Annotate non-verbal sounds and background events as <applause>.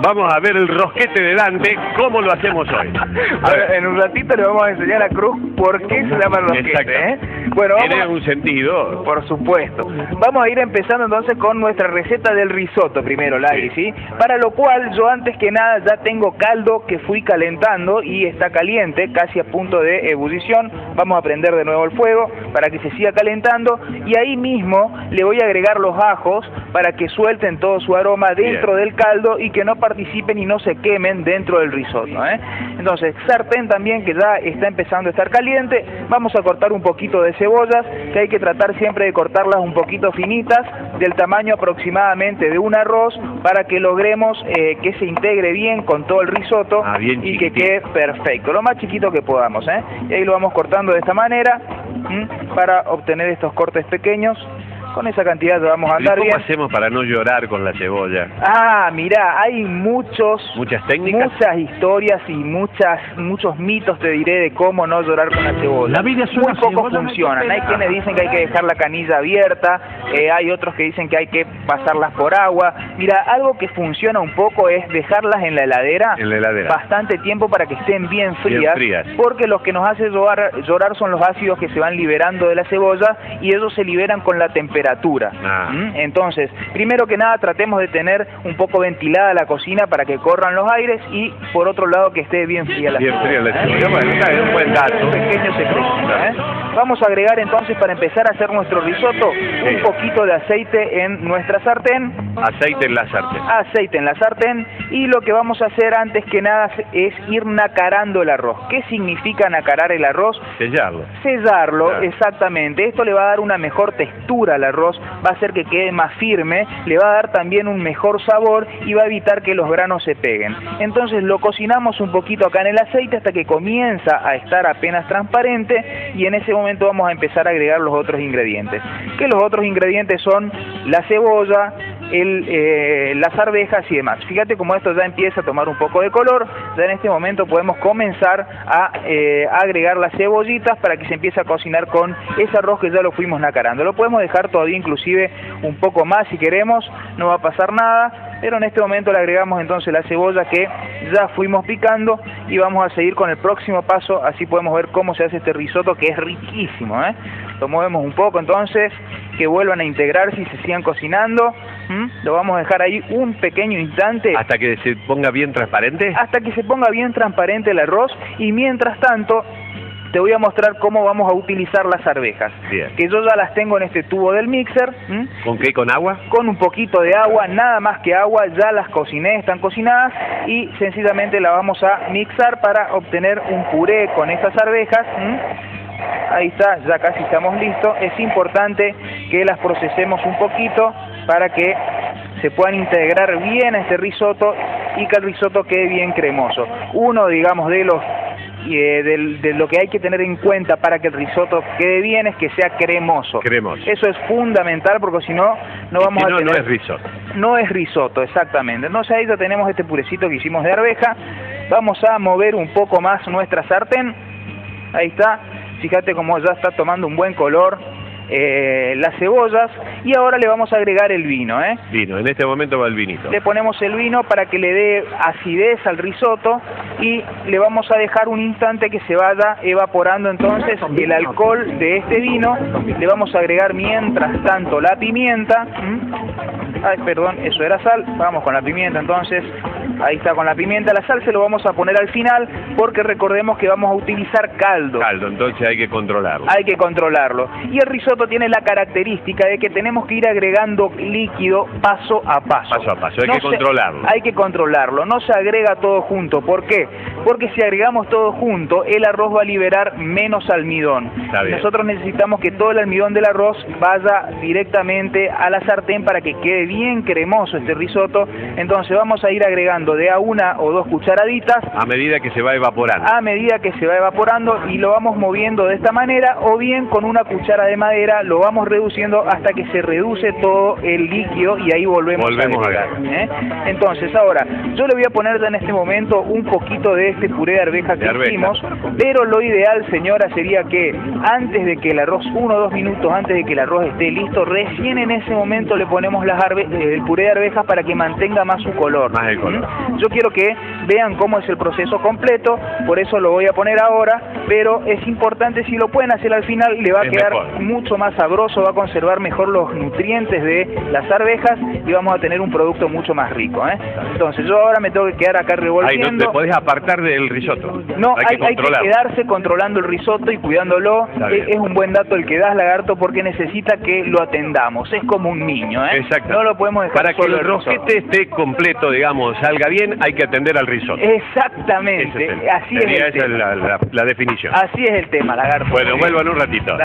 Vamos a ver el rosquete de Dante, ¿cómo lo hacemos hoy? <laughs> A en un ratito le vamos a enseñar a Cruz por qué se llama rosquete, Exacto. ¿eh? Bueno, Tiene vamos, un sentido. por supuesto. Vamos a ir empezando entonces con nuestra receta del risotto primero, Lagui, ¿sí? Para lo cual yo antes que nada ya tengo caldo que fui calentando y está caliente, casi a punto de ebullición. Vamos a prender de nuevo el fuego para que se siga calentando y ahí mismo le voy a agregar los ajos para que suelten todo su aroma dentro Bien. del caldo y que no participen y no se quemen dentro del risotto. ¿eh? Entonces, sartén también que ya está empezando a estar caliente, vamos a cortar un poquito de cebollas, que hay que tratar siempre de cortarlas un poquito finitas, del tamaño aproximadamente de un arroz, para que logremos eh, que se integre bien con todo el risotto Ah, bien y que quede perfecto, lo más chiquito que podamos. ¿eh? Y ahí lo vamos cortando de esta manera, ¿m? para obtener estos cortes pequeños. Con esa cantidad vamos a ¿Y andar cómo bien. hacemos para no llorar con la cebolla? Ah, mirá, hay muchos, ¿Muchas técnicas? muchas historias y muchas, muchos mitos te diré de cómo no llorar con la cebolla. La vida es Muy una poco cebolla, no hay que funcionan. Hay quienes dicen que hay que dejar la canilla abierta, eh, hay otros que dicen que hay que pasarlas por agua. Mira, algo que funciona un poco es dejarlas en la heladera En la heladera. bastante tiempo para que estén bien frías, frías. porque lo que nos hace llorar, llorar son los ácidos que se van liberando de la cebolla y ellos se liberan con la temperatura. Ah. ¿Mm? Entonces, primero que nada tratemos de tener un poco ventilada la cocina para que corran los aires y por otro lado que esté bien fría la Bien fría la ¿eh? cebolla. Bueno, está bien, un buen dato. Un pequeño secreto, ¿eh? Vamos a agregar entonces para empezar a hacer nuestro risotto Sí. un poquito de aceite en nuestra sartén Aceite en la sartén. aceite en la sartén y lo que vamos a hacer antes que nada es ir nacarando el arroz. ¿Qué significa nacarar el arroz? Sellarlo. Sellarlo, Claro. exactamente. Esto le va a dar una mejor textura al arroz, va a hacer que quede más firme, le va a dar también un mejor sabor y va a evitar que los granos se peguen. Entonces lo cocinamos un poquito acá en el aceite hasta que comienza a estar apenas transparente y en ese momento vamos a empezar a agregar los otros ingredientes. Que los otros ingredientes son la cebolla, eh, las arvejas y demás. Fíjate cómo esto ya empieza a tomar un poco de color, ya en este momento podemos comenzar a eh, agregar las cebollitas para que se empiece a cocinar con ese arroz que ya lo fuimos nacarando. Lo podemos dejar todavía inclusive un poco más si queremos, no va a pasar nada, pero en este momento le agregamos entonces la cebolla que ya fuimos picando y vamos a seguir con el próximo paso, así podemos ver cómo se hace este risotto que es riquísimo. ¿eh? Lo movemos un poco entonces, que vuelvan a integrarse y se sigan cocinando. Lo vamos a dejar ahí un pequeño instante Hasta que se ponga bien transparente. hasta que se ponga bien transparente el arroz y mientras tanto te voy a mostrar cómo vamos a utilizar las arvejas. Bien. Que yo ya las tengo en este tubo del mixer. ¿m? ¿Con qué? ¿Con agua? con un poquito de agua, nada más que agua, ya las cociné, están cocinadas y sencillamente las vamos a mixar para obtener un puré con estas arvejas. ¿m? Ahí está, ya casi estamos listos. Es importante que las procesemos un poquito para que se puedan integrar bien a este risotto y que el risotto quede bien cremoso. Uno, digamos, de los eh, de lo que hay que tener en cuenta para que el risotto quede bien es que sea cremoso. Cremoso. Eso es fundamental porque si no, no vamos Si a no, tener... no es risotto. No es risotto, exactamente. Entonces ahí ya tenemos este purecito que hicimos de arveja. Vamos a mover un poco más nuestra sartén. Ahí está. Fíjate cómo ya está tomando un buen color eh, las cebollas. Y ahora le vamos a agregar el vino, ¿eh? Vino. En este momento va el vinito. Le ponemos el vino para que le dé acidez al risotto y le vamos a dejar un instante que se vaya evaporando entonces el alcohol de este vino. Le vamos a agregar mientras tanto la pimienta. ¿m? Ay, perdón, eso era sal. Vamos con la pimienta entonces. Ahí está con la pimienta. La sal se lo vamos a poner al final porque recordemos que vamos a utilizar caldo. Caldo, entonces hay que controlarlo. Hay que controlarlo. Y el risotto tiene la característica de que tenemos que ir agregando líquido paso a paso. Paso a paso, hay que se- controlarlo. Hay que controlarlo, no se agrega todo junto. ¿Por qué? Porque si agregamos todo junto, el arroz va a liberar menos almidón. Nosotros necesitamos que todo el almidón del arroz vaya directamente a la sartén para que quede bien cremoso este risotto. Entonces vamos a ir agregando de a una o dos cucharaditas A medida que se va evaporando. a medida que se va evaporando y lo vamos moviendo de esta manera o bien con una cuchara de madera lo vamos reduciendo hasta que se reduce todo el líquido y ahí volvemos, Volvemos a agregar, ¿eh? Entonces ahora yo le voy a poner ya en este momento un poquito de este puré de arveja que De arveja. hicimos, pero lo ideal, señora, sería que antes de que el arroz, uno o dos minutos antes de que el arroz esté listo, recién en ese momento le ponemos las arve- eh, el puré de arvejas para que mantenga más su color. Más el color. ¿Mm? Yo quiero que vean cómo es el proceso completo, por eso lo voy a poner ahora, pero es importante si lo pueden hacer al final, le va a Es quedar mejor. mucho más sabroso, va a conservar mejor los nutrientes de las arvejas y vamos a tener un producto mucho más rico. ¿eh? Entonces yo ahora me tengo que quedar acá Ahí no revolviendo. te podés apartar del risotto. No, hay, hay, que hay que controlar. quedarse controlando el risotto y cuidándolo. Está Es, es un buen dato el que das, lagarto, porque necesita que lo atendamos. Es como un niño, ¿eh? Exacto. No lo podemos dejar Para que el rosquete esté completo, digamos, salga bien, hay que atender al risotto. Exactamente. Ese es el- Así es el esa tema. la, la- la definición. Así es el tema, lagarto. Bueno, vuelvo en un ratito.